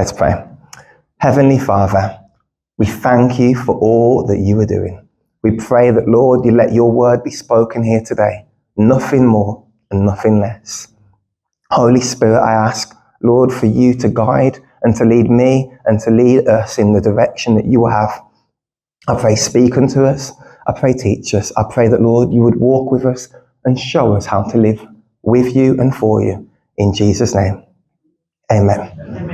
Let's pray. Heavenly Father, we thank you for all that you are doing. We pray that, Lord, you let your word be spoken here today, nothing more and nothing less. Holy Spirit, I ask, Lord, for you to guide and to lead me and to lead us in the direction that you have. I pray, speak unto us. I pray, teach us. I pray that, Lord, you would walk with us and show us how to live with you and for you. In Jesus' name, amen. amen.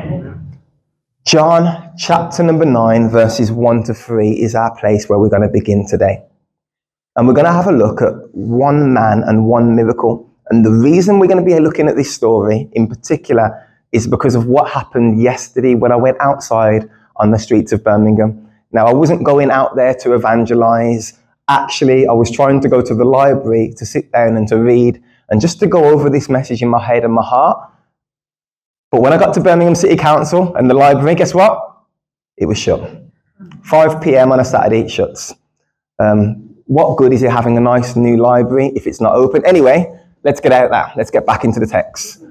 John chapter number 9, verses 1 to 3 is our place where we're going to begin today. And we're going to have a look at one man and one miracle. And the reason we're going to be looking at this story in particular is because of what happened yesterday when I went outside on the streets of Birmingham. Now, I wasn't going out there to evangelize. Actually, I was trying to go to the library to sit down and to read and just to go over this message in my head and my heart. But when I got to Birmingham City Council and the library, guess what? It was shut. 5 p.m. on a Saturday, it shuts. Um, what good is it having a nice new library if it's not open? Anyway, let's get out there. Let's get back into the text.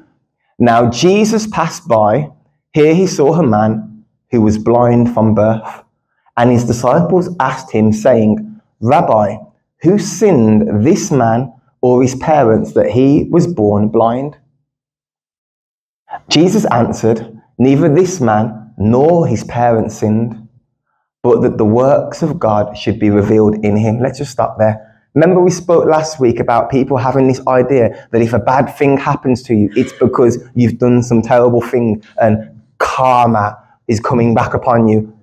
Now, Jesus passed by. Here he saw a man who was blind from birth. And his disciples asked him, saying, Rabbi, who sinned, this man or his parents, that he was born blind? Jesus answered, Neither this man nor his parents sinned, but that the works of God should be revealed in him. Let's just stop there. Remember, we spoke last week about people having this idea that if a bad thing happens to you, it's because you've done some terrible thing and karma is coming back upon you.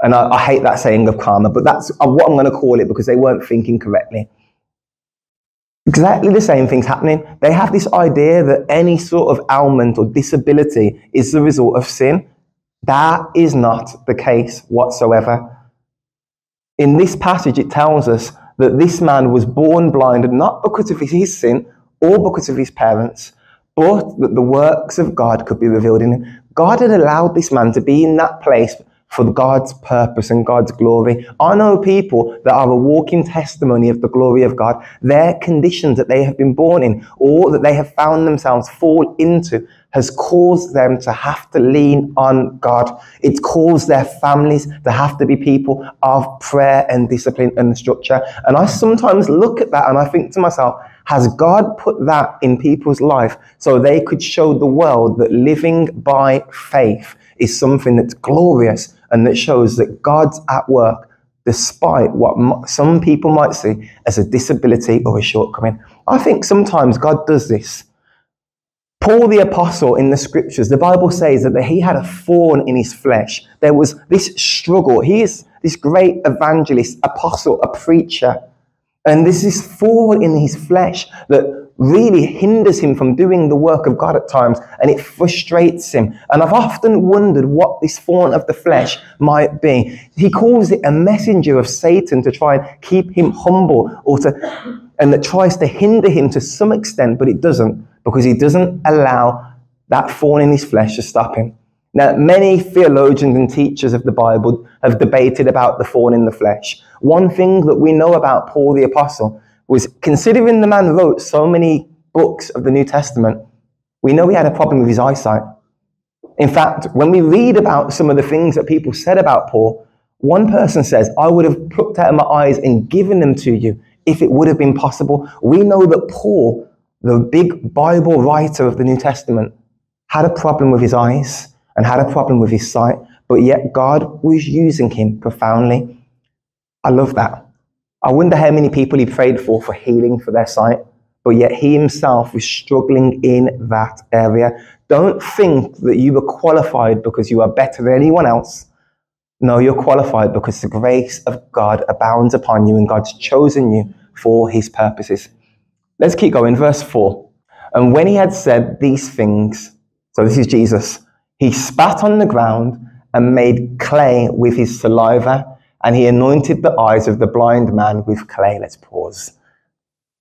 And I, I hate that saying of karma, but that's what I'm going to call it because they weren't thinking correctly. Exactly the same thing's happening. They have this idea that any sort of ailment or disability is the result of sin. That is not the case whatsoever. In this passage, it tells us that this man was born blind, not because of his sin or because of his parents, but that the works of God could be revealed in him. God had allowed this man to be in that place for God's purpose and God's glory. I know people that are a walking testimony of the glory of God. Their conditions that they have been born in or that they have found themselves fall into has caused them to have to lean on God. It's caused their families to have to be people of prayer and discipline and structure. And I sometimes look at that and I think to myself, has God put that in people's life so they could show the world that living by faith is something that's glorious and that shows that God's at work despite what some people might see as a disability or a shortcoming. I think sometimes God does this Paul the apostle in the scriptures, the Bible says that he had a thorn in his flesh. There was this struggle. He is this great evangelist, apostle, a preacher. And this is thorn in his flesh that really hinders him from doing the work of God at times and it frustrates him. And I've often wondered what this thorn of the flesh might be. He calls it a messenger of Satan to try and keep him humble or to, and that tries to hinder him to some extent, but it doesn't because he doesn't allow that thorn in his flesh to stop him. Now, many theologians and teachers of the Bible have debated about the thorn in the flesh. One thing that we know about Paul the Apostle was considering the man wrote so many books of the New Testament, we know he had a problem with his eyesight. In fact, when we read about some of the things that people said about Paul, one person says, I would have plucked out my eyes and given them to you if it would have been possible. We know that Paul the big Bible writer of the New Testament, had a problem with his eyes and had a problem with his sight, but yet God was using him profoundly. I love that. I wonder how many people he prayed for for healing for their sight, but yet he himself was struggling in that area. Don't think that you were qualified because you are better than anyone else. No, you're qualified because the grace of God abounds upon you and God's chosen you for his purposes. Let's keep going. Verse 4. And when he had said these things, so this is Jesus, he spat on the ground and made clay with his saliva, and he anointed the eyes of the blind man with clay. Let's pause.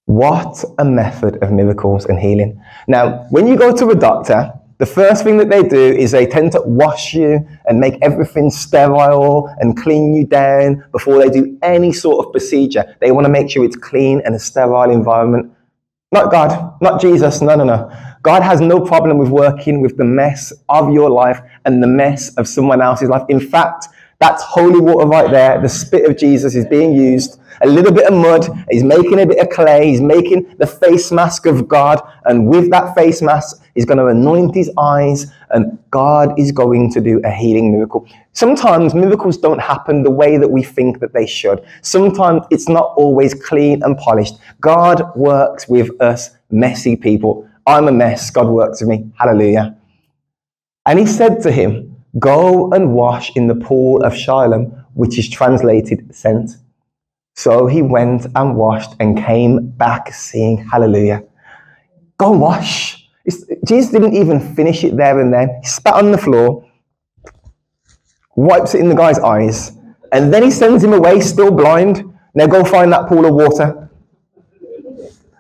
What a method of miracles and healing. Now, when you go to a doctor, the first thing that they do is they tend to wash you and make everything sterile and clean you down before they do any sort of procedure. They want to make sure it's clean and a sterile environment. Not God, not Jesus, no, no, no. God has no problem with working with the mess of your life and the mess of someone else's life. In fact, that's holy water right there. The spit of Jesus is being used. A little bit of mud. He's making a bit of clay. He's making the face mask of God. And with that face mask, he's going to anoint his eyes. And God is going to do a healing miracle. Sometimes miracles don't happen the way that we think that they should. Sometimes it's not always clean and polished. God works with us messy people. I'm a mess. God works with me. Hallelujah. And he said to him, Go and wash in the pool of Siloam, which is translated sent. So he went and washed and came back saying, Hallelujah. Go wash. It's, Jesus didn't even finish it there and then. He spat on the floor, wipes it in the guy's eyes, and then he sends him away, still blind. Now go find that pool of water.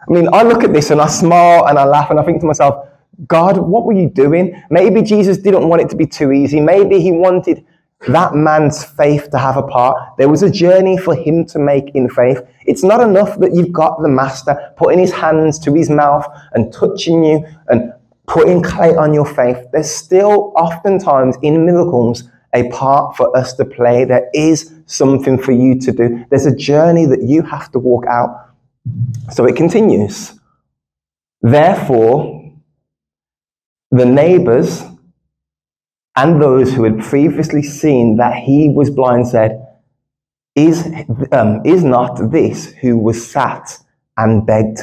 I mean, I look at this and I smile and I laugh and I think to myself, God, what were you doing? Maybe Jesus didn't want it to be too easy. Maybe he wanted that man's faith to have a part. There was a journey for him to make in faith. It's not enough that you've got the master putting his hands to his mouth and touching you and putting clay on your faith. There's still oftentimes in miracles a part for us to play. There is something for you to do. There's a journey that you have to walk out. So it continues. Therefore, the neighbors and those who had previously seen that he was blind said, Is, um, is not this who was sat and begged?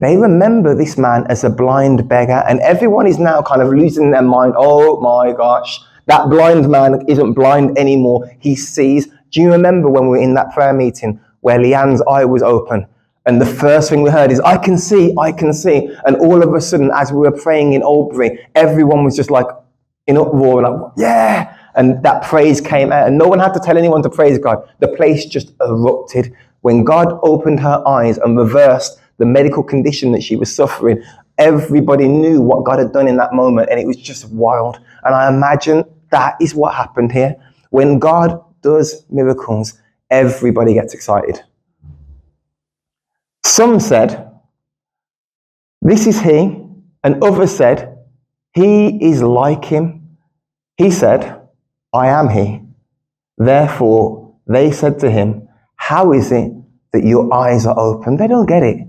They remember this man as a blind beggar, and everyone is now kind of losing their mind. Oh my gosh, that blind man isn't blind anymore. He sees. Do you remember when we were in that prayer meeting where Leanne's eye was open and the first thing we heard is, I can see, I can see. And all of a sudden, as we were praying in Albury, everyone was just like in uproar, like, yeah. And that praise came out, and no one had to tell anyone to praise God. The place just erupted. When God opened her eyes and reversed the medical condition that she was suffering, everybody knew what God had done in that moment, and it was just wild. And I imagine that is what happened here. When God does miracles, everybody gets excited. Some said, This is he, and others said, He is like him. He said, I am he. Therefore, they said to him, How is it that your eyes are open? They don't get it.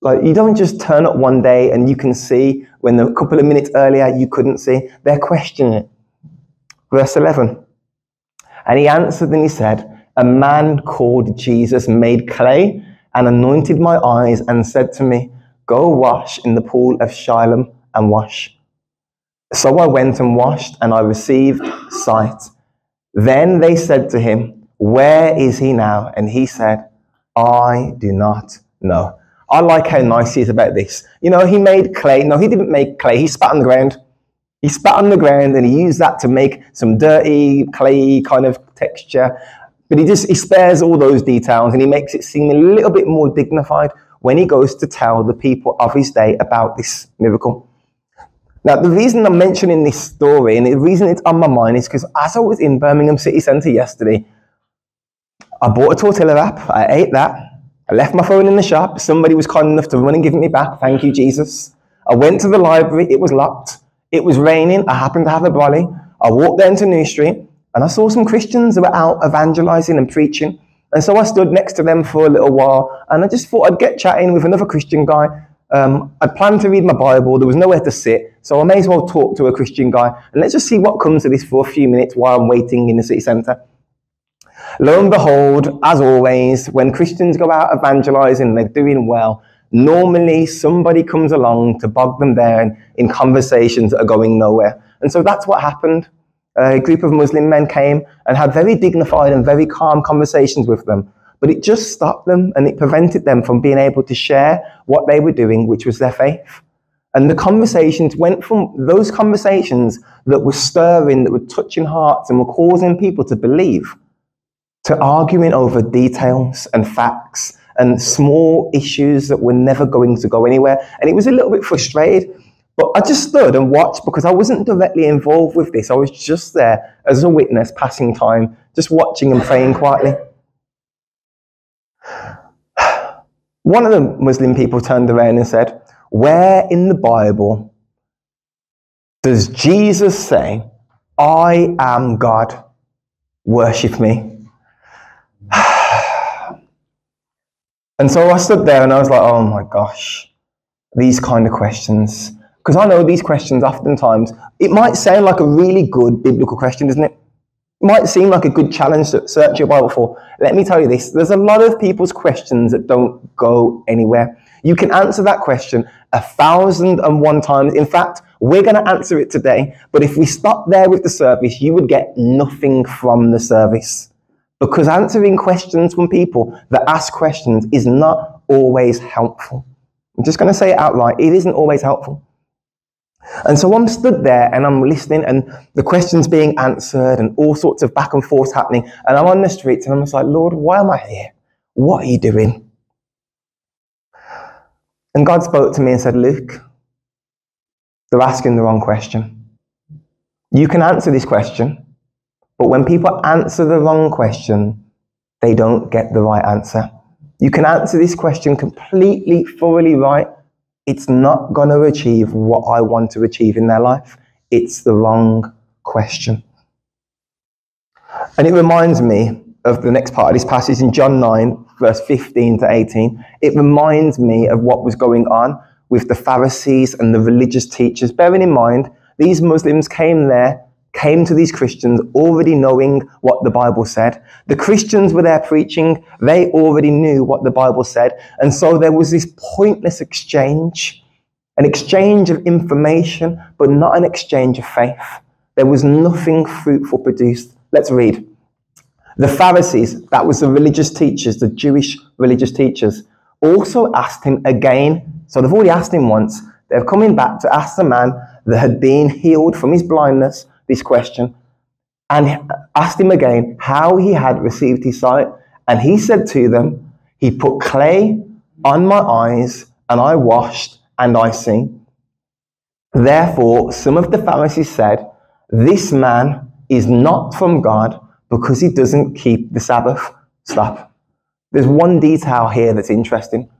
Like, you don't just turn up one day and you can see when a couple of minutes earlier you couldn't see. They're questioning it. Verse 11. And he answered and he said, A man called Jesus made clay and anointed my eyes and said to me, Go wash in the pool of Siloam and wash. So I went and washed, and I received sight. Then they said to him, Where is he now? And he said, I do not know. I like how nice he is about this. You know, he made clay. No, he didn't make clay. He spat on the ground. He spat on the ground and he used that to make some dirty, clay kind of texture. But he just he spares all those details and he makes it seem a little bit more dignified when he goes to tell the people of his day about this miracle. Now, the reason I'm mentioning this story and the reason it's on my mind is because as I was in Birmingham City Centre yesterday, I bought a tortilla wrap, I ate that, I left my phone in the shop, somebody was kind enough to run and give it me back, thank you, Jesus. I went to the library, it was locked, it was raining, I happened to have a brolly, I walked down to New Street, and I saw some Christians who were out evangelizing and preaching. And so I stood next to them for a little while and I just thought I'd get chatting with another Christian guy. Um, I'd planned to read my Bible, there was nowhere to sit, so I may as well talk to a Christian guy and let's just see what comes of this for a few minutes while I'm waiting in the city centre. Lo and behold, as always, when Christians go out evangelizing and they're doing well, normally somebody comes along to bog them down in conversations that are going nowhere. And so that's what happened a group of Muslim men came and had very dignified and very calm conversations with them. But it just stopped them and it prevented them from being able to share what they were doing, which was their faith. And the conversations went from those conversations that were stirring, that were touching hearts and were causing people to believe, to arguing over details and facts and small issues that were never going to go anywhere. And it was a little bit frustrated but I just stood and watched because I wasn't directly involved with this. I was just there as a witness, passing time, just watching and praying quietly. One of the Muslim people turned around and said, where in the Bible does Jesus say, I am God, worship me? and so I stood there and I was like, oh my gosh, these kind of questions. Because I know these questions oftentimes, it might sound like a really good biblical question, doesn't it? Might seem like a good challenge to search your Bible for. Let me tell you this there's a lot of people's questions that don't go anywhere. You can answer that question a thousand and one times. In fact, we're going to answer it today. But if we stop there with the service, you would get nothing from the service. Because answering questions from people that ask questions is not always helpful. I'm just going to say it outright. It isn't always helpful. And so I'm stood there and I'm listening and the questions being answered and all sorts of back and forth happening. And I'm on the streets and I'm just like, Lord, why am I here? What are you doing? And God spoke to me and said, Luke, they're asking the wrong question. You can answer this question, but when people answer the wrong question, they don't get the right answer. You can answer this question completely, thoroughly right, it's not going to achieve what I want to achieve in their life. It's the wrong question. And it reminds me of the next part of this passage in John 9, verse 15 to 18. It reminds me of what was going on with the Pharisees and the religious teachers. Bearing in mind, these Muslims came there came to these Christians already knowing what the Bible said. The Christians were there preaching, they already knew what the Bible said. And so there was this pointless exchange, an exchange of information, but not an exchange of faith. There was nothing fruitful produced. Let's read. The Pharisees, that was the religious teachers, the Jewish religious teachers, also asked him again. So they've already asked him once. They're coming back to ask the man that had been healed from his blindness this question and asked him again how he had received his sight. And he said to them, He put clay on my eyes, and I washed, and I see. Therefore, some of the Pharisees said, This man is not from God because he doesn't keep the Sabbath. Stop. There's one detail here that's interesting.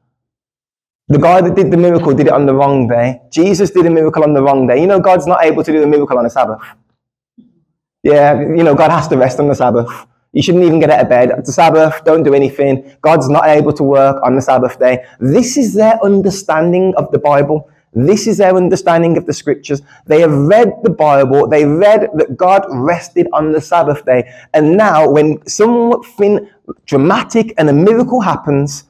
The guy that did the miracle did it on the wrong day. Jesus did a miracle on the wrong day. You know, God's not able to do the miracle on a Sabbath. Yeah, you know, God has to rest on the Sabbath. You shouldn't even get out of bed. It's a Sabbath, don't do anything. God's not able to work on the Sabbath day. This is their understanding of the Bible. This is their understanding of the scriptures. They have read the Bible. They read that God rested on the Sabbath day. And now, when something dramatic and a miracle happens,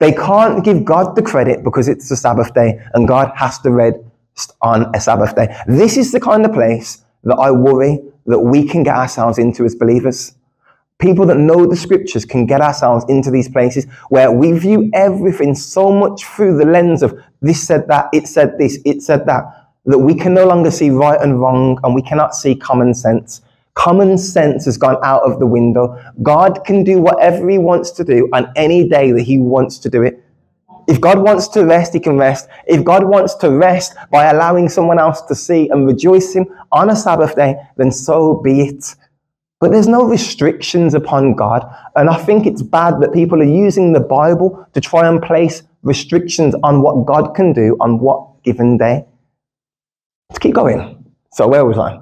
they can't give God the credit because it's a Sabbath day and God has to rest on a Sabbath day. This is the kind of place that I worry that we can get ourselves into as believers. People that know the scriptures can get ourselves into these places where we view everything so much through the lens of this said that, it said this, it said that, that we can no longer see right and wrong and we cannot see common sense. Common sense has gone out of the window. God can do whatever He wants to do on any day that He wants to do it. If God wants to rest, He can rest. If God wants to rest by allowing someone else to see and rejoice Him on a Sabbath day, then so be it. But there's no restrictions upon God. And I think it's bad that people are using the Bible to try and place restrictions on what God can do on what given day. Let's keep going. So, where was I?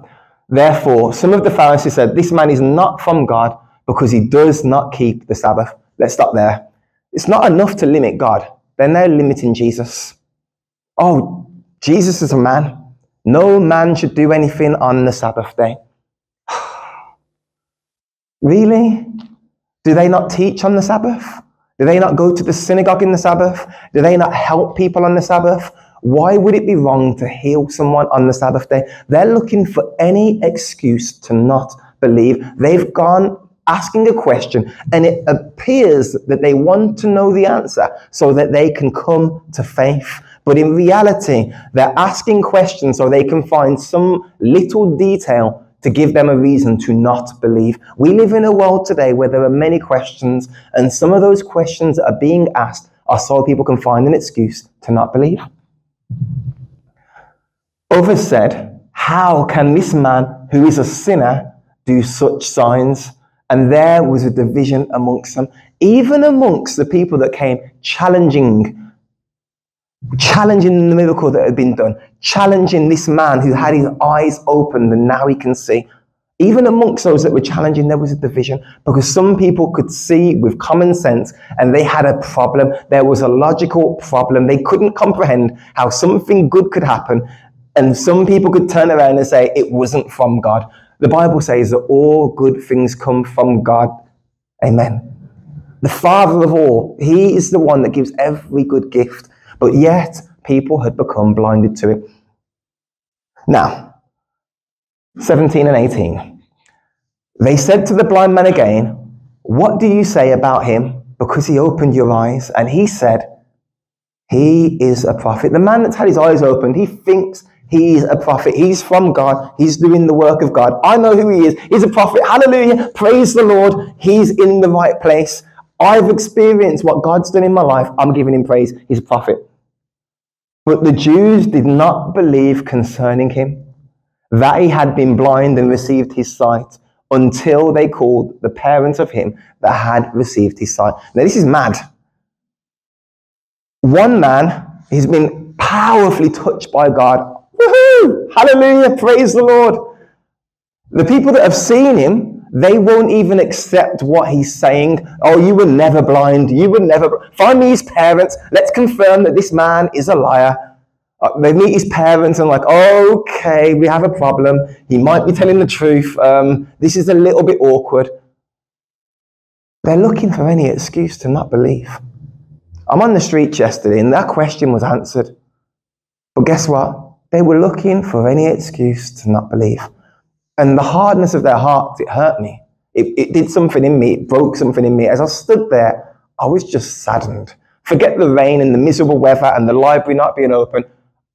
Therefore, some of the Pharisees said, This man is not from God because he does not keep the Sabbath. Let's stop there. It's not enough to limit God they're now limiting Jesus. Oh, Jesus is a man. No man should do anything on the Sabbath day. really? Do they not teach on the Sabbath? Do they not go to the synagogue in the Sabbath? Do they not help people on the Sabbath? Why would it be wrong to heal someone on the Sabbath day? They're looking for any excuse to not believe. They've gone asking a question and it appears that they want to know the answer so that they can come to faith. But in reality, they're asking questions so they can find some little detail to give them a reason to not believe. We live in a world today where there are many questions, and some of those questions that are being asked are so people can find an excuse to not believe. Others said, How can this man who is a sinner do such signs? And there was a division amongst them, even amongst the people that came challenging challenging the miracle that had been done, challenging this man who had his eyes opened and now he can see. Even amongst those that were challenging, there was a division because some people could see with common sense and they had a problem. There was a logical problem. They couldn't comprehend how something good could happen. And some people could turn around and say it wasn't from God. The Bible says that all good things come from God. Amen. The Father of all, He is the one that gives every good gift. But yet, people had become blinded to it. Now, 17 and 18. They said to the blind man again, What do you say about him? Because he opened your eyes. And he said, He is a prophet. The man that's had his eyes opened, he thinks he's a prophet. He's from God. He's doing the work of God. I know who he is. He's a prophet. Hallelujah. Praise the Lord. He's in the right place. I've experienced what God's done in my life. I'm giving him praise. He's a prophet. But the Jews did not believe concerning him that he had been blind and received his sight until they called the parents of him that had received his sight. Now, this is mad. One man, he's been powerfully touched by God. Hallelujah! Praise the Lord. The people that have seen him, they won't even accept what he's saying. Oh, you were never blind. You were never. Find me his parents. Let's confirm that this man is a liar. Uh, they meet his parents and like, okay, we have a problem. He might be telling the truth. Um, this is a little bit awkward. They're looking for any excuse to not believe. I'm on the street yesterday and that question was answered. But guess what? They were looking for any excuse to not believe. And the hardness of their hearts, it hurt me. It, it did something in me. It broke something in me. As I stood there, I was just saddened. Forget the rain and the miserable weather and the library not being open.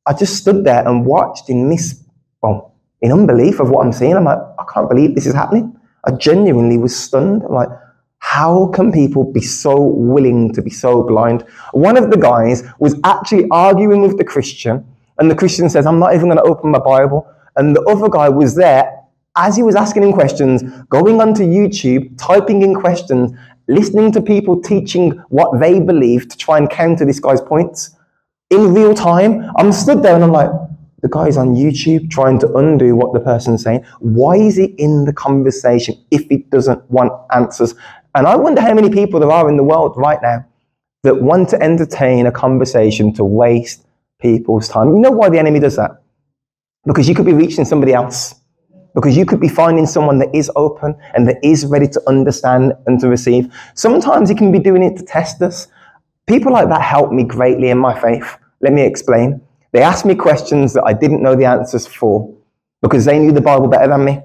I just stood there and watched in mis, well, in unbelief of what I'm seeing. I'm like, I can't believe this is happening. I genuinely was stunned. I'm like, how can people be so willing to be so blind? One of the guys was actually arguing with the Christian, and the Christian says, I'm not even going to open my Bible. And the other guy was there as he was asking him questions, going onto YouTube, typing in questions, listening to people teaching what they believe to try and counter this guy's points in real time. I'm stood there and I'm like, the guy's on YouTube trying to undo what the person's saying. Why is he in the conversation if he doesn't want answers? And I wonder how many people there are in the world right now that want to entertain a conversation to waste people's time. You know why the enemy does that? Because you could be reaching somebody else. Because you could be finding someone that is open and that is ready to understand and to receive. Sometimes he can be doing it to test us. People like that help me greatly in my faith. Let me explain. They asked me questions that I didn't know the answers for because they knew the Bible better than me.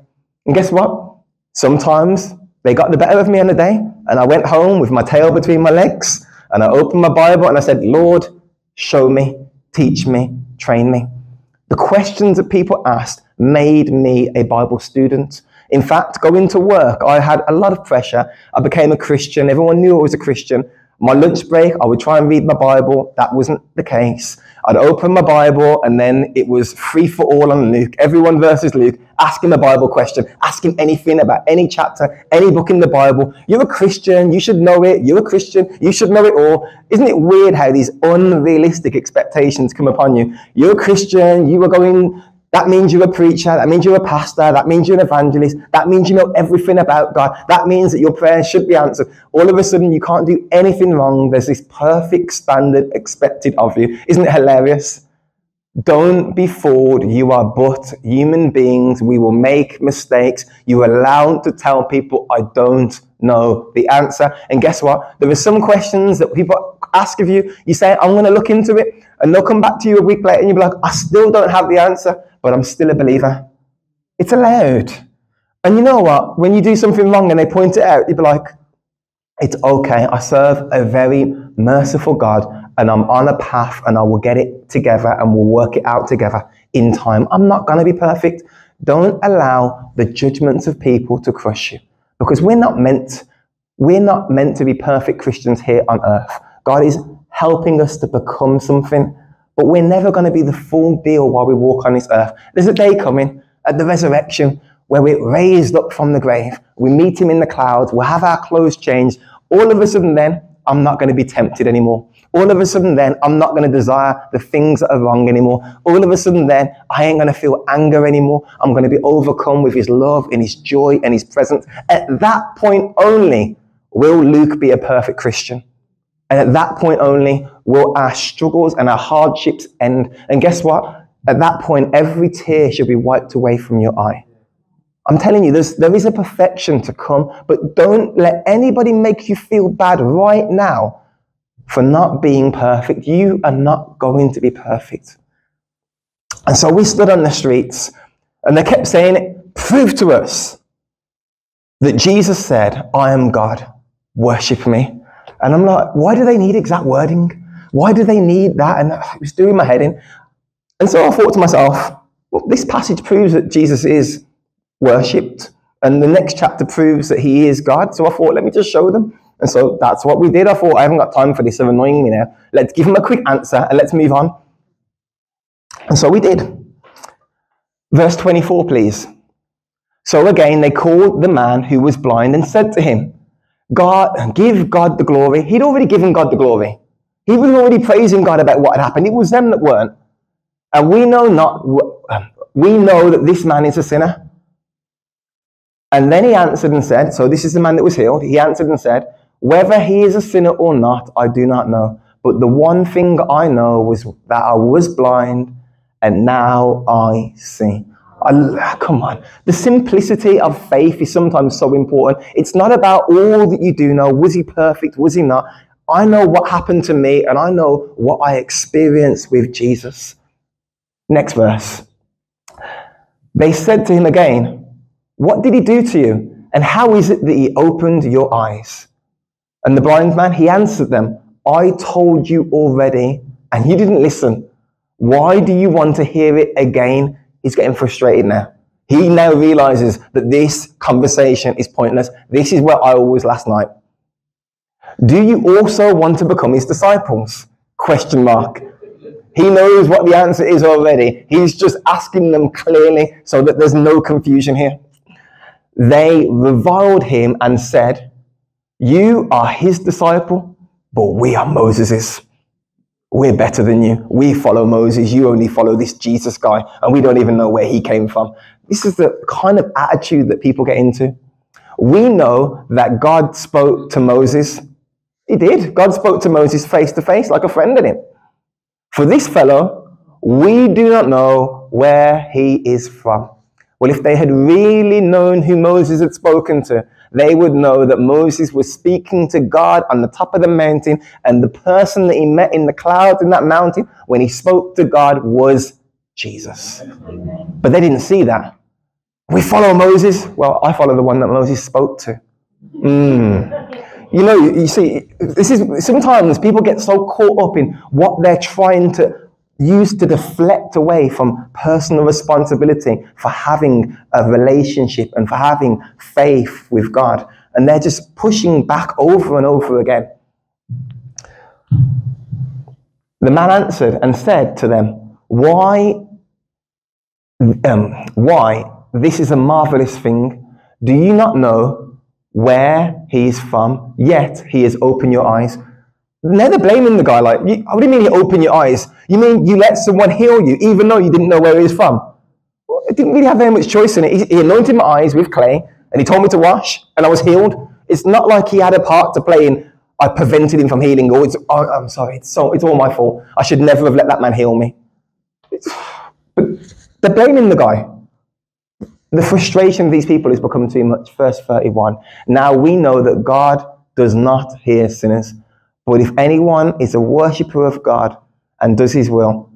And guess what? Sometimes they got the better of me on a day, and I went home with my tail between my legs, and I opened my Bible and I said, Lord, show me, teach me, train me. The questions that people asked made me a Bible student. In fact, going to work, I had a lot of pressure. I became a Christian. Everyone knew I was a Christian. My lunch break, I would try and read my Bible. That wasn't the case. I'd open my Bible and then it was free for all on Luke, everyone versus Luke, asking a Bible question, asking anything about any chapter, any book in the Bible. You're a Christian, you should know it. You're a Christian, you should know it all. Isn't it weird how these unrealistic expectations come upon you? You're a Christian, you are going that means you're a preacher. That means you're a pastor. That means you're an evangelist. That means you know everything about God. That means that your prayers should be answered. All of a sudden, you can't do anything wrong. There's this perfect standard expected of you. Isn't it hilarious? Don't be fooled. You are but human beings. We will make mistakes. You're allowed to tell people, I don't know the answer. And guess what? There are some questions that people ask of you. You say, I'm going to look into it. And they'll come back to you a week later and you'll be like, I still don't have the answer but I'm still a believer. It's allowed. And you know what? When you do something wrong and they point it out, you'd be like, it's okay. I serve a very merciful God and I'm on a path and I will get it together and we'll work it out together in time. I'm not going to be perfect. Don't allow the judgments of people to crush you because we're not meant we're not meant to be perfect Christians here on earth. God is helping us to become something but we're never going to be the full deal while we walk on this earth. There's a day coming at the resurrection where we're raised up from the grave. We meet him in the clouds. We'll have our clothes changed. All of a sudden, then, I'm not going to be tempted anymore. All of a sudden, then, I'm not going to desire the things that are wrong anymore. All of a sudden, then, I ain't going to feel anger anymore. I'm going to be overcome with His love and His joy and His presence. At that point only will Luke be a perfect Christian. And at that point only will our struggles and our hardships end. And guess what? At that point, every tear shall be wiped away from your eye. I'm telling you, there's, there is a perfection to come, but don't let anybody make you feel bad right now for not being perfect. You are not going to be perfect. And so we stood on the streets and they kept saying prove to us that Jesus said, I am God, worship me. And I'm like, why do they need exact wording? Why do they need that? And it was doing my head in. And so I thought to myself, well, this passage proves that Jesus is worshipped. And the next chapter proves that he is God. So I thought, let me just show them. And so that's what we did. I thought, I haven't got time for this. They're annoying me now. Let's give him a quick answer and let's move on. And so we did. Verse 24, please. So again, they called the man who was blind and said to him, God, give God the glory. He'd already given God the glory. He was already praising God about what had happened. It was them that weren't. And we know not, we know that this man is a sinner. And then he answered and said, So this is the man that was healed. He answered and said, Whether he is a sinner or not, I do not know. But the one thing I know was that I was blind and now I see. I, come on. The simplicity of faith is sometimes so important. It's not about all that you do know. Was he perfect? Was he not? I know what happened to me and I know what I experienced with Jesus. Next verse. They said to him again, what did he do to you? And how is it that he opened your eyes? And the blind man, he answered them, I told you already, and you didn't listen. Why do you want to hear it again? He's getting frustrated now. He now realizes that this conversation is pointless. This is where I was last night. Do you also want to become his disciples? Question mark. He knows what the answer is already. He's just asking them clearly so that there's no confusion here. They reviled him and said, You are his disciple, but we are Moses's. We're better than you. We follow Moses. You only follow this Jesus guy, and we don't even know where he came from. This is the kind of attitude that people get into. We know that God spoke to Moses. He did. God spoke to Moses face to face, like a friend in him. For this fellow, we do not know where he is from. Well, if they had really known who Moses had spoken to, they would know that Moses was speaking to God on the top of the mountain, and the person that he met in the clouds in that mountain when he spoke to God was Jesus. But they didn't see that. We follow Moses. Well, I follow the one that Moses spoke to. Mm. You know, you see, this is sometimes people get so caught up in what they're trying to used to deflect away from personal responsibility for having a relationship and for having faith with God. And they're just pushing back over and over again. The man answered and said to them, Why, um, why, this is a marvelous thing. Do you not know where he is from? Yet he has opened your eyes. They're blaming the guy. Like, what do you mean you open your eyes? You mean you let someone heal you even though you didn't know where he was from? Well, I didn't really have very much choice in it. He, he anointed my eyes with clay and he told me to wash and I was healed. It's not like he had a part to play in I prevented him from healing or it's, oh, I'm sorry, it's, so, it's all my fault. I should never have let that man heal me. But they're blaming the guy. The frustration of these people has become too much. Verse 31. Now we know that God does not hear sinners. But if anyone is a worshipper of God and does his will,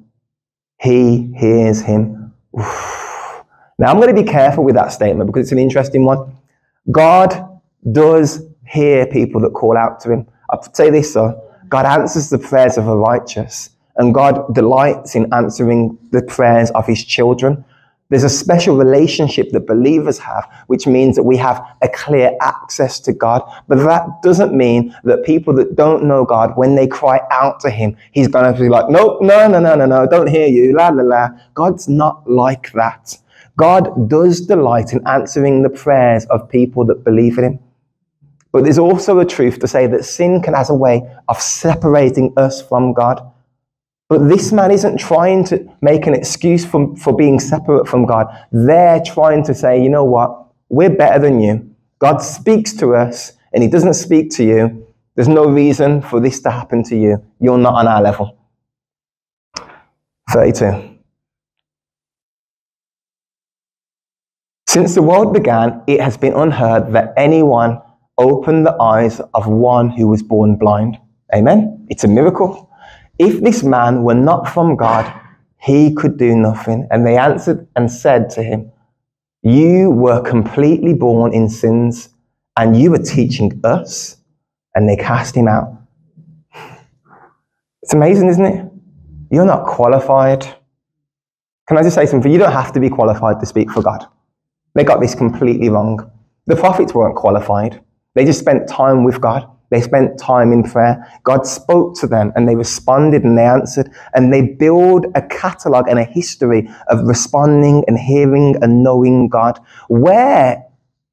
he hears him. Oof. Now, I'm going to be careful with that statement because it's an interesting one. God does hear people that call out to him. I'll say this, so God answers the prayers of the righteous, and God delights in answering the prayers of his children. There's a special relationship that believers have, which means that we have a clear access to God. But that doesn't mean that people that don't know God, when they cry out to Him, He's going to be like, nope, no, no, no, no, no, don't hear you, la, la, la. God's not like that. God does delight in answering the prayers of people that believe in Him. But there's also a truth to say that sin can has a way of separating us from God. But this man isn't trying to make an excuse for, for being separate from God. They're trying to say, you know what? We're better than you. God speaks to us and he doesn't speak to you. There's no reason for this to happen to you. You're not on our level. 32. Since the world began, it has been unheard that anyone opened the eyes of one who was born blind. Amen? It's a miracle. If this man were not from God, he could do nothing. And they answered and said to him, You were completely born in sins, and you were teaching us. And they cast him out. It's amazing, isn't it? You're not qualified. Can I just say something? You don't have to be qualified to speak for God. They got this completely wrong. The prophets weren't qualified. They just spent time with God. They spent time in prayer. God spoke to them and they responded and they answered. And they build a catalogue and a history of responding and hearing and knowing God. Where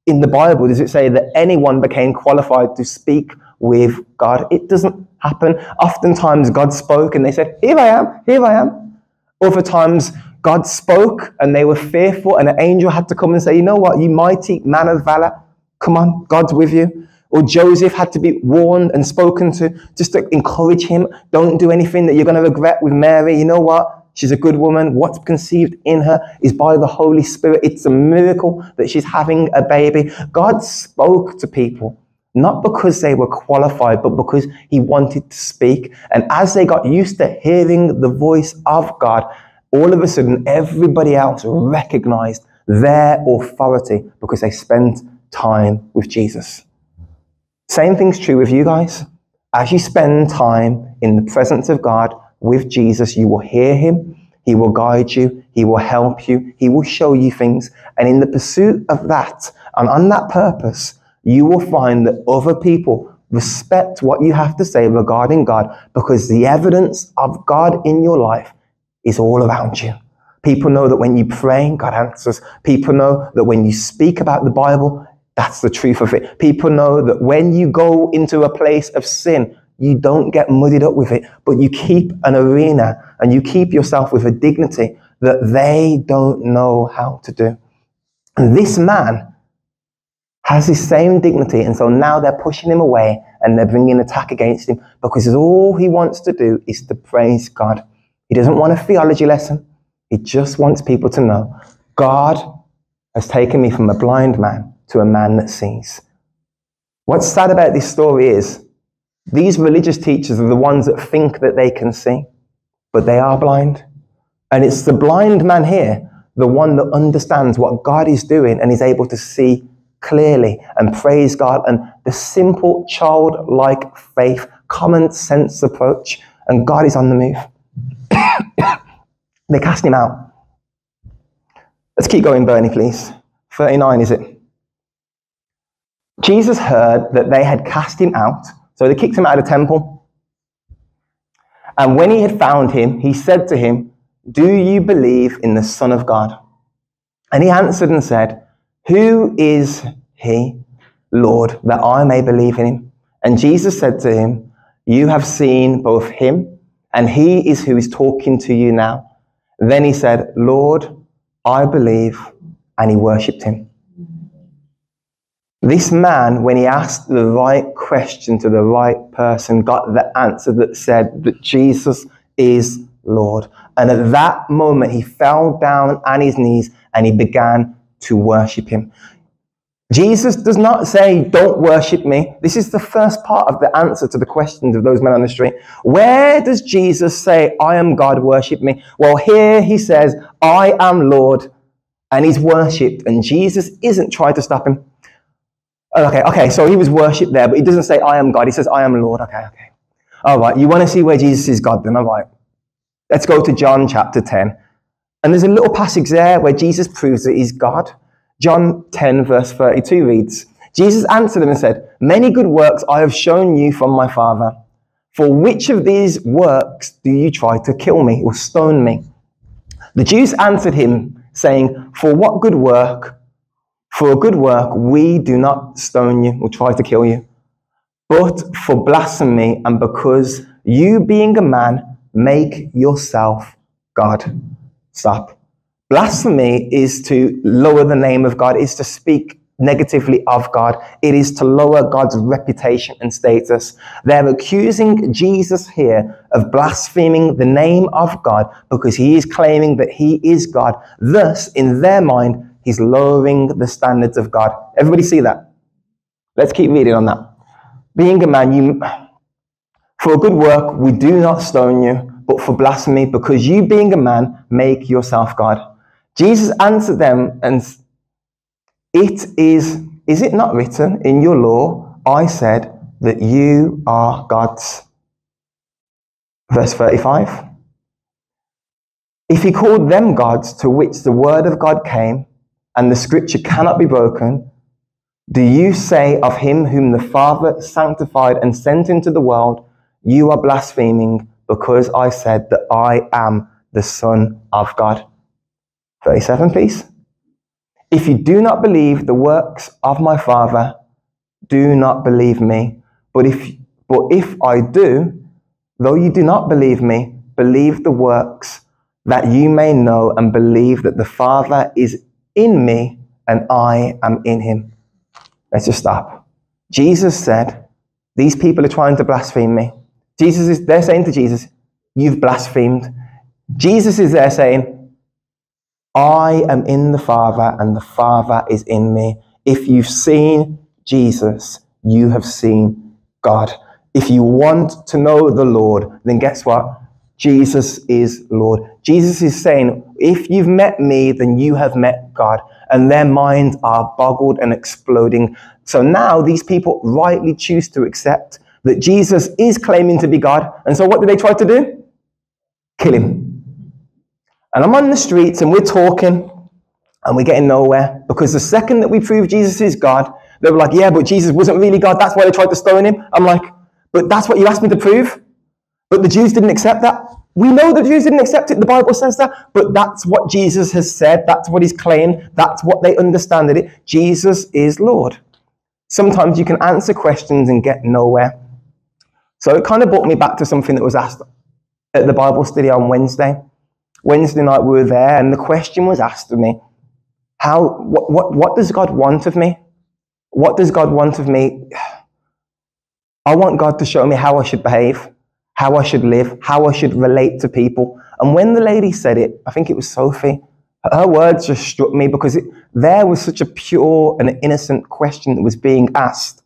in the Bible does it say that anyone became qualified to speak with God? It doesn't happen. Oftentimes God spoke and they said, Here I am, here I am. Other times God spoke and they were fearful, and an angel had to come and say, You know what, you mighty man of valor, come on, God's with you. Or Joseph had to be warned and spoken to just to encourage him. Don't do anything that you're going to regret with Mary. You know what? She's a good woman. What's conceived in her is by the Holy Spirit. It's a miracle that she's having a baby. God spoke to people, not because they were qualified, but because He wanted to speak. And as they got used to hearing the voice of God, all of a sudden everybody else recognized their authority because they spent time with Jesus. Same thing's true with you guys. As you spend time in the presence of God with Jesus, you will hear him, he will guide you, he will help you, he will show you things. And in the pursuit of that and on that purpose, you will find that other people respect what you have to say regarding God because the evidence of God in your life is all around you. People know that when you pray, God answers. People know that when you speak about the Bible, that's the truth of it. People know that when you go into a place of sin, you don't get muddied up with it, but you keep an arena and you keep yourself with a dignity that they don't know how to do. And this man has the same dignity, and so now they're pushing him away and they're bringing an attack against him because all he wants to do is to praise God. He doesn't want a theology lesson. He just wants people to know God has taken me from a blind man to a man that sees. What's sad about this story is these religious teachers are the ones that think that they can see, but they are blind. And it's the blind man here, the one that understands what God is doing and is able to see clearly and praise God and the simple childlike faith, common sense approach, and God is on the move. they cast him out. Let's keep going, Bernie, please. 39, is it? Jesus heard that they had cast him out, so they kicked him out of the temple. And when he had found him, he said to him, Do you believe in the Son of God? And he answered and said, Who is he, Lord, that I may believe in him? And Jesus said to him, You have seen both him and he is who is talking to you now. Then he said, Lord, I believe, and he worshipped him. This man, when he asked the right question to the right person, got the answer that said that Jesus is Lord. And at that moment, he fell down on his knees and he began to worship him. Jesus does not say, Don't worship me. This is the first part of the answer to the questions of those men on the street. Where does Jesus say, I am God, worship me? Well, here he says, I am Lord, and he's worshipped, and Jesus isn't trying to stop him. Oh, okay, okay, so he was worshipped there, but he doesn't say, I am God. He says, I am Lord. Okay, okay. All right, you want to see where Jesus is God then? All right. Let's go to John chapter 10. And there's a little passage there where Jesus proves that he's God. John 10, verse 32 reads Jesus answered them and said, Many good works I have shown you from my Father. For which of these works do you try to kill me or stone me? The Jews answered him, saying, For what good work? For a good work we do not stone you or try to kill you. but for blasphemy and because you, being a man, make yourself God. Stop. Blasphemy is to lower the name of God, is to speak negatively of God. It is to lower God's reputation and status. They're accusing Jesus here of blaspheming the name of God because he is claiming that he is God. Thus, in their mind, he's lowering the standards of God. Everybody see that? Let's keep reading on that. Being a man, you, for a good work, we do not stone you, but for blasphemy, because you, being a man, make yourself God. Jesus answered them and it is, is it not written in your law, I said that you are gods? Verse 35. If he called them gods to which the word of God came, and the scripture cannot be broken, do you say of him whom the Father sanctified and sent into the world, you are blaspheming because I said that I am the Son of God? 37, please. If you do not believe the works of my Father, do not believe me. But if, but if I do, though you do not believe me, believe the works, that you may know and believe that the Father is in me and I am in him. Let's just stop. Jesus said, These people are trying to blaspheme me. Jesus is, they're saying to Jesus, You've blasphemed. Jesus is there saying, I am in the Father and the Father is in me. If you've seen Jesus, you have seen God. If you want to know the Lord, then guess what? Jesus is Lord. Jesus is saying, if you've met me, then you have met God. And their minds are boggled and exploding. So now these people rightly choose to accept that Jesus is claiming to be God. And so what do they try to do? Kill him. And I'm on the streets and we're talking and we're getting nowhere because the second that we prove Jesus is God, they were like, yeah, but Jesus wasn't really God. That's why they tried to stone him. I'm like, but that's what you asked me to prove. But the Jews didn't accept that. We know the Jews didn't accept it. The Bible says that. But that's what Jesus has said. That's what he's claimed. That's what they understand it. Jesus is Lord. Sometimes you can answer questions and get nowhere. So it kind of brought me back to something that was asked at the Bible study on Wednesday. Wednesday night we were there, and the question was asked of me how, what, what, what does God want of me? What does God want of me? I want God to show me how I should behave, how I should live, how I should relate to people. And when the lady said it, I think it was Sophie, her words just struck me because it, there was such a pure and innocent question that was being asked.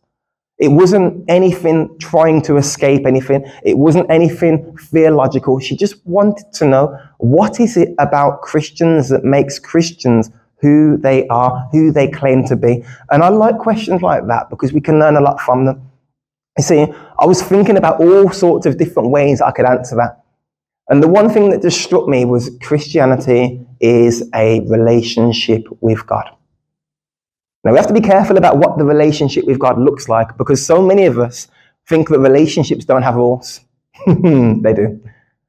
It wasn't anything trying to escape anything. It wasn't anything theological. She just wanted to know what is it about Christians that makes Christians who they are, who they claim to be. And I like questions like that because we can learn a lot from them. You see, I was thinking about all sorts of different ways I could answer that. And the one thing that just struck me was Christianity is a relationship with God. Now we have to be careful about what the relationship with God looks like because so many of us think that relationships don't have rules. they do.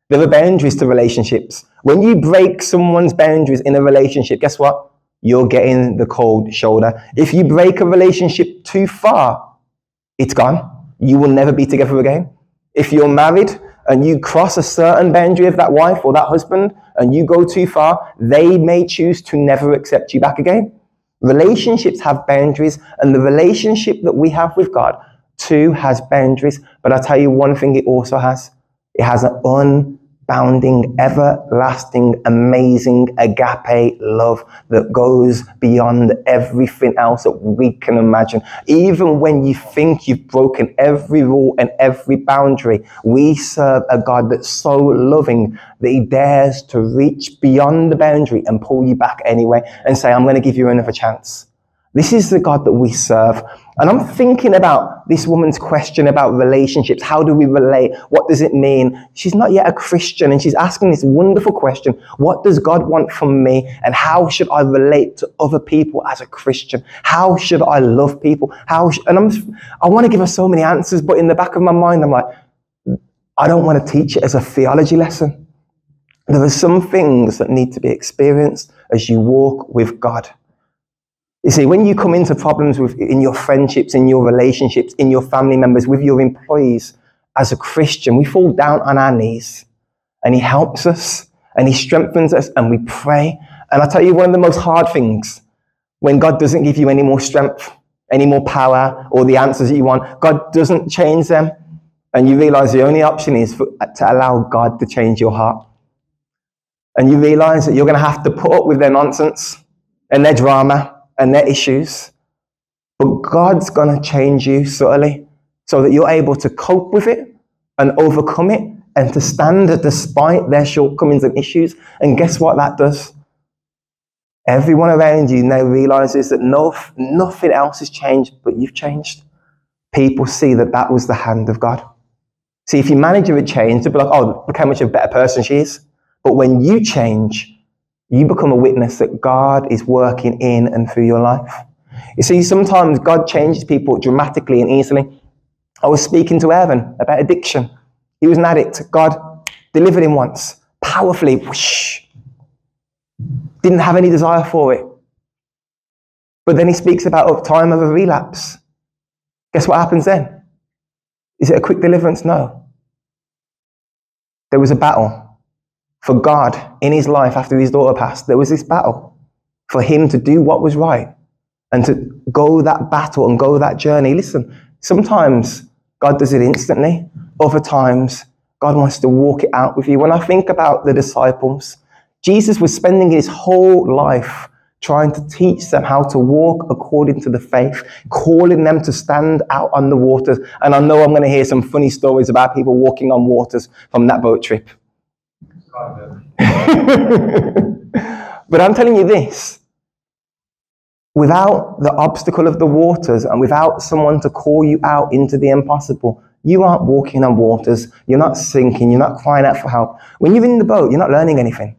There are boundaries to relationships. When you break someone's boundaries in a relationship, guess what? You're getting the cold shoulder. If you break a relationship too far, it's gone. You will never be together again. If you're married and you cross a certain boundary of that wife or that husband and you go too far, they may choose to never accept you back again. Relationships have boundaries, and the relationship that we have with God too has boundaries. But I tell you one thing it also has it has an unbounding, everlasting, amazing agape love that goes beyond everything else that we can imagine. Even when you think you've broken every rule and every boundary, we serve a God that's so loving that he dares to reach beyond the boundary and pull you back anyway and say, I'm going to give you another chance. This is the God that we serve. And I'm thinking about this woman's question about relationships. How do we relate? What does it mean? She's not yet a Christian and she's asking this wonderful question. What does God want from me? And how should I relate to other people as a Christian? How should I love people? How, and I'm, I want to give her so many answers, but in the back of my mind, I'm like, I don't want to teach it as a theology lesson. There are some things that need to be experienced as you walk with God. You see, when you come into problems with, in your friendships, in your relationships, in your family members, with your employees, as a Christian, we fall down on our knees and He helps us and He strengthens us and we pray. And I tell you, one of the most hard things when God doesn't give you any more strength, any more power, or the answers that you want, God doesn't change them. And you realize the only option is for, to allow God to change your heart. And you realize that you're going to have to put up with their nonsense and their drama and their issues. But God's going to change you subtly so that you're able to cope with it and overcome it and to stand despite their shortcomings and issues. And guess what that does? Everyone around you now realizes that no, nothing else has changed, but you've changed. People see that that was the hand of God. See, if your manager had changed, they'd be like, oh, look how much of a better person she is. But when you change, you become a witness that God is working in and through your life. You see, sometimes God changes people dramatically and easily. I was speaking to Evan about addiction. He was an addict. God delivered him once, powerfully, whoosh. Didn't have any desire for it. But then he speaks about a time of a relapse. Guess what happens then? Is it a quick deliverance? No. There was a battle for God in his life after his daughter passed. There was this battle for him to do what was right and to go that battle and go that journey. Listen, sometimes God does it instantly. Other times, God wants to walk it out with you. When I think about the disciples, Jesus was spending his whole life trying to teach them how to walk according to the faith, calling them to stand out on the waters. And I know I'm going to hear some funny stories about people walking on waters from that boat trip. but I'm telling you this without the obstacle of the waters and without someone to call you out into the impossible, you aren't walking on waters. You're not sinking. You're not crying out for help. When you're in the boat, you're not learning anything.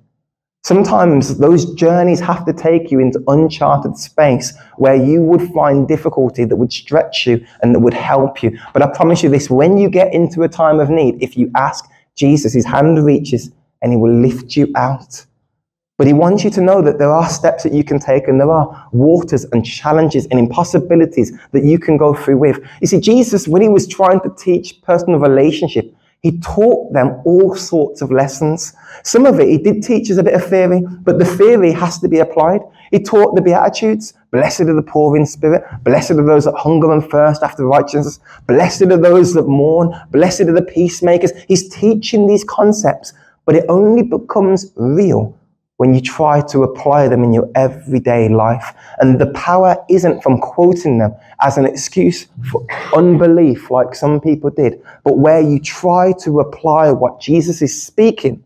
Sometimes those journeys have to take you into uncharted space where you would find difficulty that would stretch you and that would help you. But I promise you this when you get into a time of need, if you ask Jesus, his hand reaches and he will lift you out. But he wants you to know that there are steps that you can take and there are waters and challenges and impossibilities that you can go through with. You see, Jesus, when he was trying to teach personal relationship, he taught them all sorts of lessons. Some of it, he did teach us a bit of theory, but the theory has to be applied. He taught the Beatitudes. Blessed are the poor in spirit. Blessed are those that hunger and thirst after righteousness. Blessed are those that mourn. Blessed are the peacemakers. He's teaching these concepts, but it only becomes real when you try to apply them in your everyday life. And the power isn't from quoting them as an excuse for unbelief, like some people did, but where you try to apply what Jesus is speaking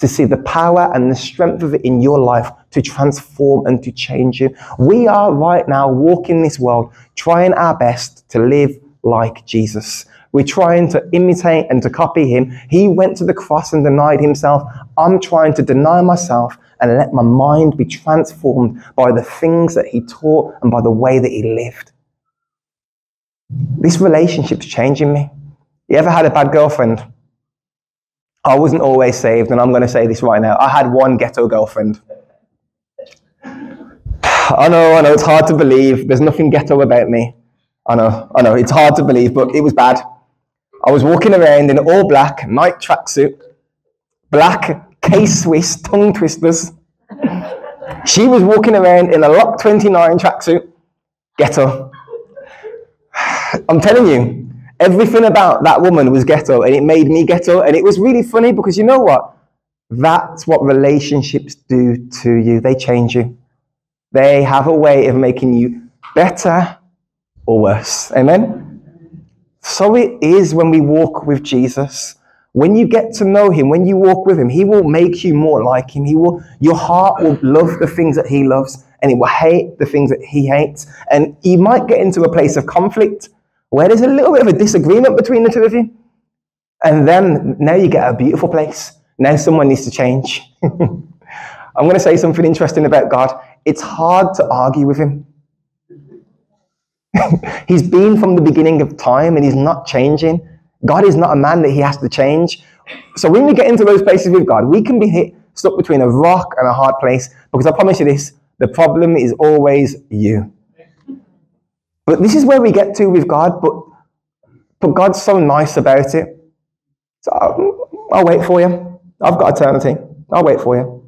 to see the power and the strength of it in your life to transform and to change you. We are right now walking this world, trying our best to live like Jesus. We're trying to imitate and to copy him. He went to the cross and denied himself. I'm trying to deny myself and let my mind be transformed by the things that he taught and by the way that he lived. This relationship's changing me. You ever had a bad girlfriend? I wasn't always saved, and I'm going to say this right now. I had one ghetto girlfriend. I know, I know, it's hard to believe. There's nothing ghetto about me. I know, I know, it's hard to believe, but it was bad. I was walking around in all black, night tracksuit, black K Swiss tongue twisters. She was walking around in a Lock 29 tracksuit. Ghetto. I'm telling you, everything about that woman was ghetto, and it made me ghetto. And it was really funny because you know what? That's what relationships do to you. They change you. They have a way of making you better or worse. Amen? So it is when we walk with Jesus. When you get to know him, when you walk with him, he will make you more like him. He will, your heart will love the things that he loves and it will hate the things that he hates. And you might get into a place of conflict where there's a little bit of a disagreement between the two of you. And then now you get a beautiful place. Now someone needs to change. I'm going to say something interesting about God. It's hard to argue with him. he's been from the beginning of time and he's not changing. God is not a man that he has to change. So when we get into those places with God, we can be hit, stuck between a rock and a hard place because I promise you this The problem is always you. But this is where we get to with God, but, but God's so nice about it. So I'll, I'll wait for you. I've got eternity. I'll wait for you.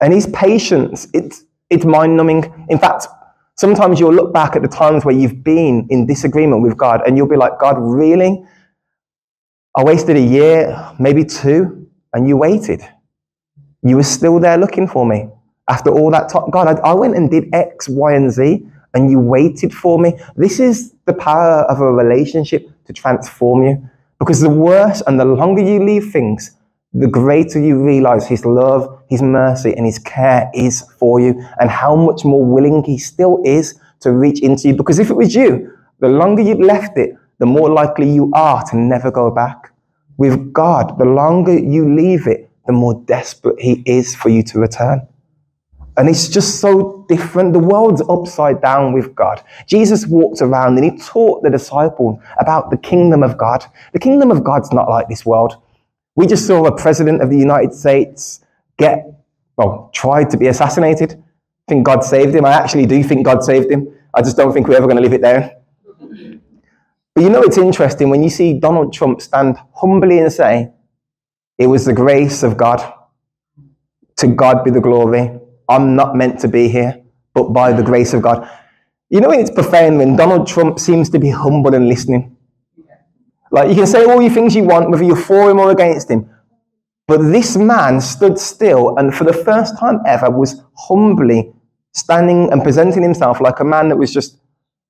And his patience, it's, it's mind numbing. In fact, sometimes you'll look back at the times where you've been in disagreement with God and you'll be like, God, really? I wasted a year, maybe two, and you waited. You were still there looking for me. After all that time, God, I, I went and did X, Y, and Z, and you waited for me. This is the power of a relationship to transform you. Because the worse and the longer you leave things, the greater you realize His love, His mercy, and His care is for you, and how much more willing He still is to reach into you. Because if it was you, the longer you'd left it, the more likely you are to never go back. With God, the longer you leave it, the more desperate He is for you to return. And it's just so different. The world's upside down with God. Jesus walked around and he taught the disciples about the kingdom of God. The kingdom of God's not like this world. We just saw a president of the United States get, well, tried to be assassinated. I think God saved him. I actually do think God saved him. I just don't think we're ever going to live it down. But you know, it's interesting when you see Donald Trump stand humbly and say, It was the grace of God. To God be the glory. I'm not meant to be here, but by the grace of God. You know, it's profound when Donald Trump seems to be humble and listening. Like, you can say all your things you want, whether you're for him or against him. But this man stood still and for the first time ever was humbly standing and presenting himself like a man that was just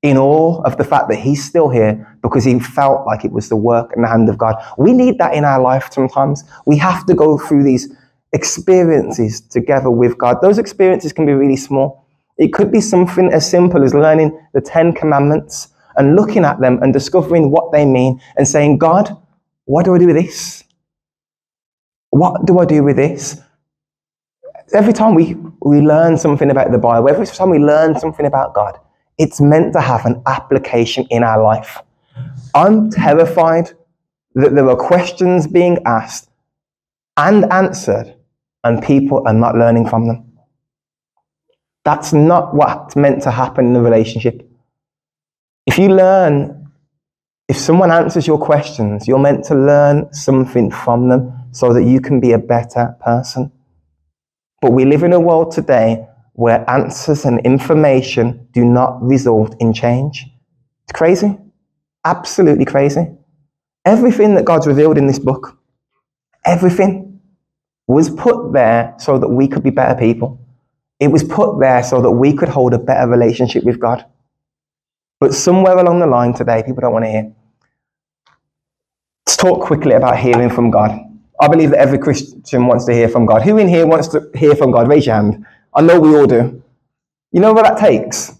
in awe of the fact that he's still here because he felt like it was the work and the hand of God. We need that in our life sometimes. We have to go through these experiences together with God. Those experiences can be really small. It could be something as simple as learning the Ten Commandments and looking at them and discovering what they mean and saying, God, what do I do with this? What do I do with this? Every time we, we learn something about the Bible, every time we learn something about God, it's meant to have an application in our life. I'm terrified that there are questions being asked and answered, and people are not learning from them. That's not what's meant to happen in a relationship. If you learn, if someone answers your questions, you're meant to learn something from them so that you can be a better person. But we live in a world today where answers and information do not result in change. It's crazy. Absolutely crazy. Everything that God's revealed in this book, everything was put there so that we could be better people. It was put there so that we could hold a better relationship with God. But somewhere along the line today, people don't want to hear. Let's talk quickly about hearing from God. I believe that every Christian wants to hear from God. Who in here wants to hear from God? Raise your hand. I know we all do. You know what that takes?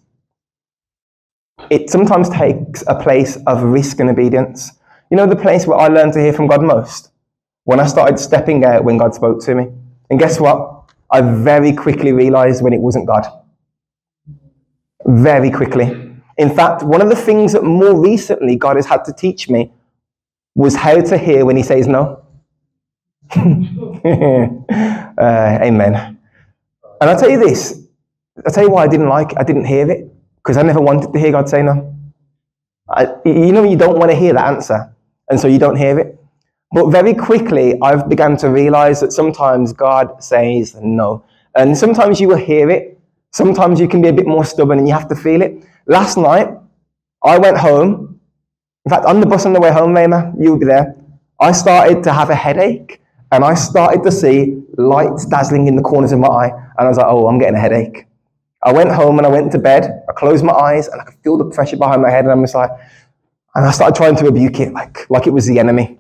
It sometimes takes a place of risk and obedience. You know the place where I learned to hear from God most? When I started stepping out when God spoke to me. And guess what? I very quickly realized when it wasn't God. Very quickly. In fact, one of the things that more recently God has had to teach me was how to hear when He says no. uh, amen. And I'll tell you this. I'll tell you why I didn't like it. I didn't hear it. Because I never wanted to hear God say no. I, you know, you don't want to hear that answer. And so you don't hear it. But very quickly, I've begun to realize that sometimes God says no. And sometimes you will hear it. Sometimes you can be a bit more stubborn and you have to feel it. Last night, I went home. In fact, on the bus on the way home, Rayma, you'll be there. I started to have a headache and I started to see lights dazzling in the corners of my eye. And I was like, oh, I'm getting a headache. I went home and I went to bed. I closed my eyes and I could feel the pressure behind my head. And I was like, and I started trying to rebuke it like, like it was the enemy.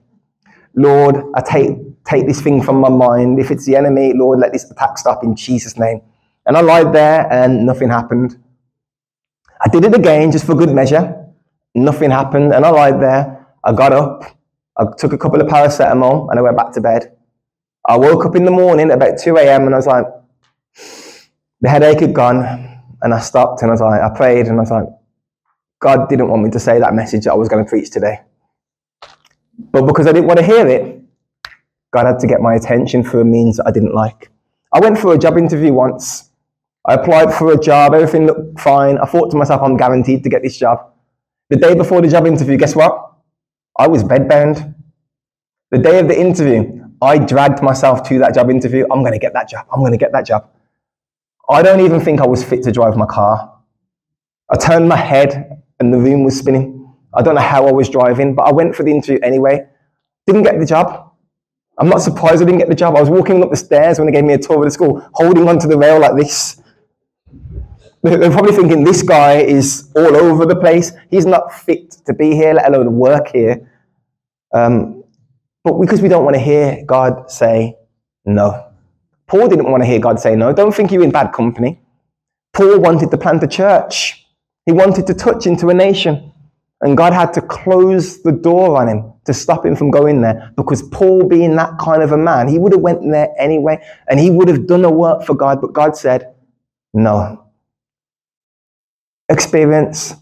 Lord, I take, take this thing from my mind. If it's the enemy, Lord, let this attack stop in Jesus' name. And I lied there and nothing happened. I did it again just for good measure. Nothing happened. And I lied there. I got up. I took a couple of paracetamol and I went back to bed. I woke up in the morning at about 2 a.m. and I was like, the headache had gone. And I stopped and I was like, I prayed and I was like, God didn't want me to say that message that I was going to preach today. But because I didn't want to hear it, God had to get my attention for a means that I didn't like. I went for a job interview once I applied for a job, everything looked fine. I thought to myself, I'm guaranteed to get this job. The day before the job interview, guess what? I was bedbound. The day of the interview, I dragged myself to that job interview. I'm going to get that job. I'm going to get that job. I don't even think I was fit to drive my car. I turned my head and the room was spinning. I don't know how I was driving, but I went for the interview anyway. Didn't get the job. I'm not surprised I didn't get the job. I was walking up the stairs when they gave me a tour of the school, holding onto the rail like this. They're probably thinking this guy is all over the place. He's not fit to be here, let alone work here. Um, but because we don't want to hear God say no. Paul didn't want to hear God say no. Don't think you're in bad company. Paul wanted to plant a church. He wanted to touch into a nation. And God had to close the door on him to stop him from going there because Paul being that kind of a man, he would have went there anyway and he would have done the work for God. But God said, no, experience,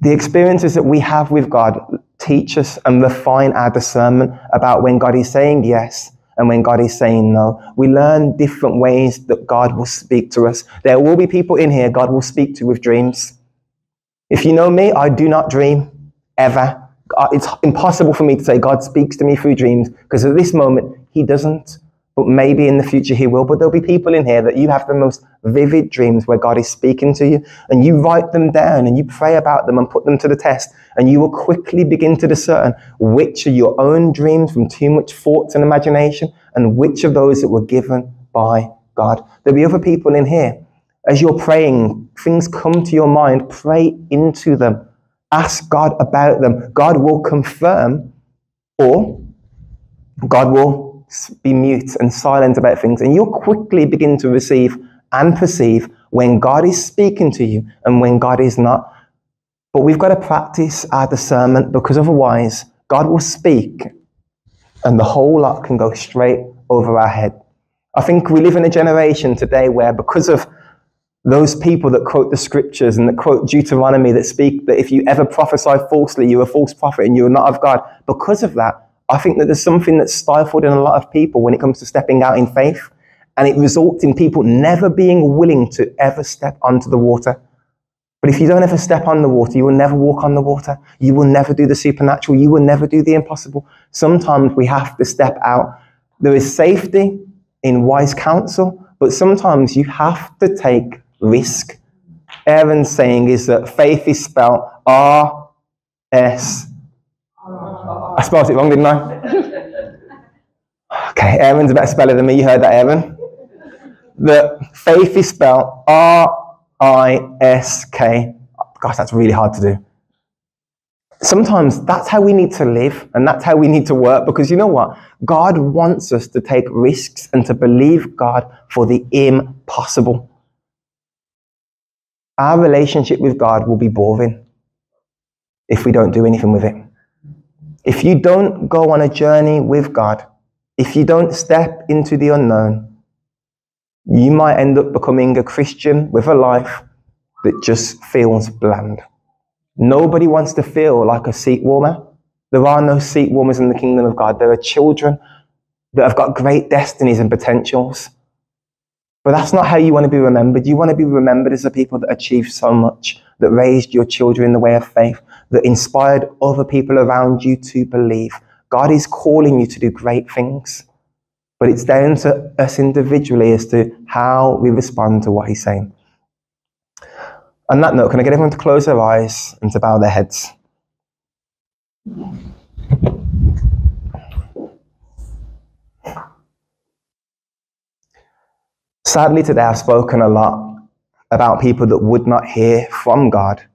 the experiences that we have with God teach us and refine our discernment about when God is saying yes and when God is saying no. We learn different ways that God will speak to us. There will be people in here God will speak to with dreams. If you know me, I do not dream ever. It's impossible for me to say God speaks to me through dreams because at this moment, He doesn't but maybe in the future he will. But there'll be people in here that you have the most vivid dreams where God is speaking to you, and you write them down and you pray about them and put them to the test, and you will quickly begin to discern which are your own dreams from too much thoughts and imagination, and which of those that were given by God. There'll be other people in here. As you're praying, things come to your mind, pray into them. Ask God about them. God will confirm, or God will be mute and silent about things, and you'll quickly begin to receive and perceive when God is speaking to you and when God is not. But we've got to practice our discernment because otherwise, God will speak and the whole lot can go straight over our head. I think we live in a generation today where, because of those people that quote the scriptures and that quote Deuteronomy that speak that if you ever prophesy falsely, you're a false prophet and you are not of God, because of that, I think that there's something that's stifled in a lot of people when it comes to stepping out in faith. And it results in people never being willing to ever step onto the water. But if you don't ever step on the water, you will never walk on the water. You will never do the supernatural. You will never do the impossible. Sometimes we have to step out. There is safety in wise counsel, but sometimes you have to take risk. Aaron's saying is that faith is spelled R S I spelled it wrong, didn't I? Okay, Aaron's a better speller than me. You heard that, Aaron? The faith is spelled R I S K. Gosh, that's really hard to do. Sometimes that's how we need to live and that's how we need to work because you know what? God wants us to take risks and to believe God for the impossible. Our relationship with God will be boring if we don't do anything with it. If you don't go on a journey with God, if you don't step into the unknown, you might end up becoming a Christian with a life that just feels bland. Nobody wants to feel like a seat warmer. There are no seat warmers in the kingdom of God. There are children that have got great destinies and potentials. But that's not how you want to be remembered. You want to be remembered as the people that achieved so much, that raised your children in the way of faith, that inspired other people around you to believe. God is calling you to do great things, but it's down to us individually as to how we respond to what He's saying. On that note, can I get everyone to close their eyes and to bow their heads? Sadly, today I've spoken a lot about people that would not hear from God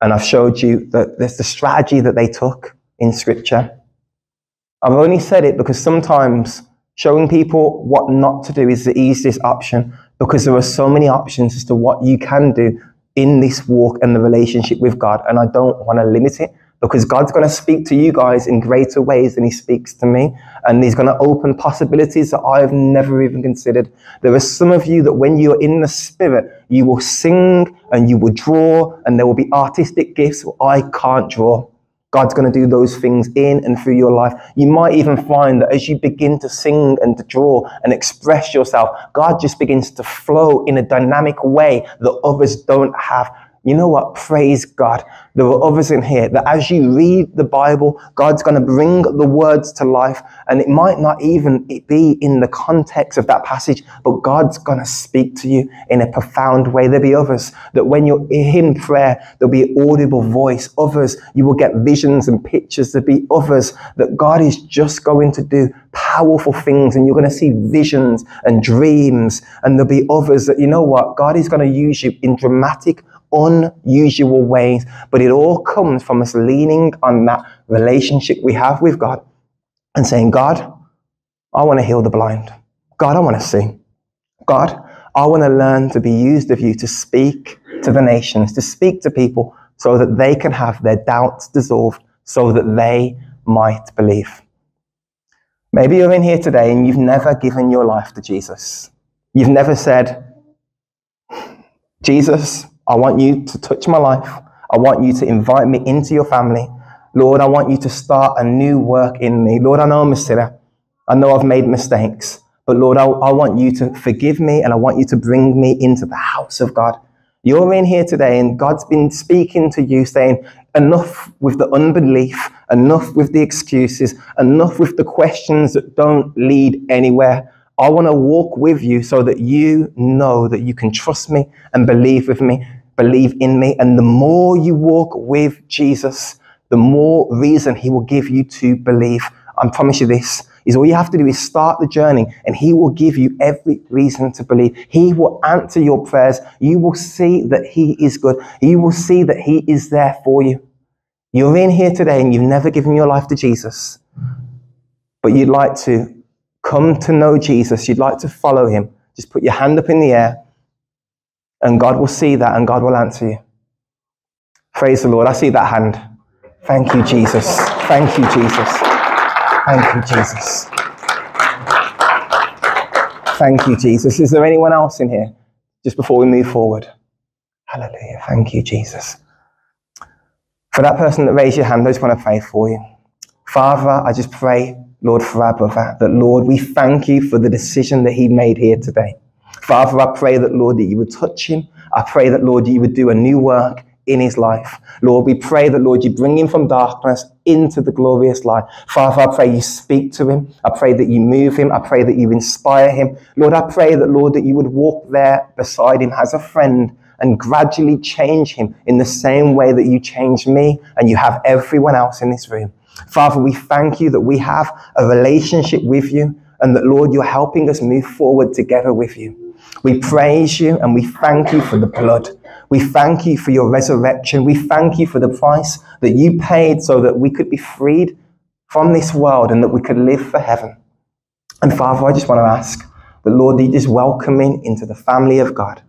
and I've showed you that there's the strategy that they took in scripture. I've only said it because sometimes showing people what not to do is the easiest option because there are so many options as to what you can do in this walk and the relationship with God. And I don't want to limit it because God's going to speak to you guys in greater ways than He speaks to me. And He's going to open possibilities that I've never even considered. There are some of you that when you're in the Spirit, you will sing and you will draw, and there will be artistic gifts I can't draw. God's going to do those things in and through your life. You might even find that as you begin to sing and to draw and express yourself, God just begins to flow in a dynamic way that others don't have you know what? Praise God. There are others in here that as you read the Bible, God's going to bring the words to life. And it might not even be in the context of that passage, but God's going to speak to you in a profound way. There'll be others that when you're in prayer, there'll be an audible voice. Others, you will get visions and pictures. There'll be others that God is just going to do powerful things and you're going to see visions and dreams. And there'll be others that, you know what? God is going to use you in dramatic unusual ways, but it all comes from us leaning on that relationship we have with God and saying, God, I want to heal the blind. God, I want to see. God, I want to learn to be used of you to speak to the nations, to speak to people so that they can have their doubts dissolved, so that they might believe. Maybe you're in here today and you've never given your life to Jesus. You've never said, Jesus, I want you to touch my life. I want you to invite me into your family. Lord, I want you to start a new work in me. Lord, I know I'm a sinner. I know I've made mistakes. But Lord, I, I want you to forgive me and I want you to bring me into the house of God. You're in here today and God's been speaking to you saying, enough with the unbelief, enough with the excuses, enough with the questions that don't lead anywhere. I want to walk with you so that you know that you can trust me and believe with me believe in me. And the more you walk with Jesus, the more reason he will give you to believe. I promise you this is all you have to do is start the journey and he will give you every reason to believe. He will answer your prayers. You will see that he is good. You will see that he is there for you. You're in here today and you've never given your life to Jesus, but you'd like to come to know Jesus. You'd like to follow him. Just put your hand up in the air and God will see that and God will answer you. Praise the Lord. I see that hand. Thank you, Jesus. Thank you, Jesus. Thank you, Jesus. Thank you, Jesus. Is there anyone else in here just before we move forward? Hallelujah. Thank you, Jesus. For that person that raised your hand, I just want to pray for you. Father, I just pray, Lord, for our brother, that Lord, we thank you for the decision that he made here today. Father, I pray that, Lord, that you would touch him. I pray that, Lord, you would do a new work in his life. Lord, we pray that, Lord, you bring him from darkness into the glorious light. Father, I pray you speak to him. I pray that you move him. I pray that you inspire him. Lord, I pray that, Lord, that you would walk there beside him as a friend and gradually change him in the same way that you changed me and you have everyone else in this room. Father, we thank you that we have a relationship with you and that, Lord, you're helping us move forward together with you. We praise you and we thank you for the blood. We thank you for your resurrection. We thank you for the price that you paid so that we could be freed from this world and that we could live for heaven. And Father, I just want to ask the Lord, that you just welcome him into the family of God.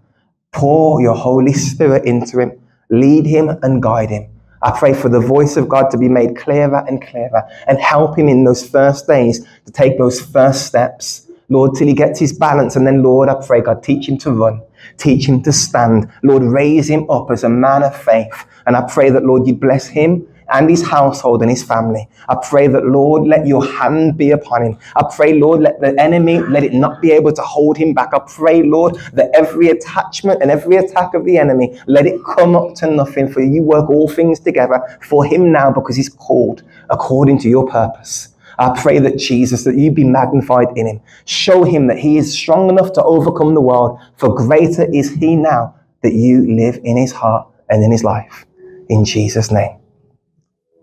Pour your Holy Spirit into him. Lead him and guide him. I pray for the voice of God to be made clearer and clearer and help him in those first days to take those first steps Lord, till he gets his balance. And then, Lord, I pray, God, teach him to run, teach him to stand. Lord, raise him up as a man of faith. And I pray that, Lord, you bless him and his household and his family. I pray that, Lord, let your hand be upon him. I pray, Lord, let the enemy, let it not be able to hold him back. I pray, Lord, that every attachment and every attack of the enemy, let it come up to nothing. For you work all things together for him now because he's called according to your purpose. I pray that Jesus, that you be magnified in him. Show him that he is strong enough to overcome the world, for greater is he now that you live in his heart and in his life. In Jesus' name.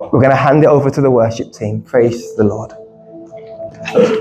We're going to hand it over to the worship team. Praise the Lord.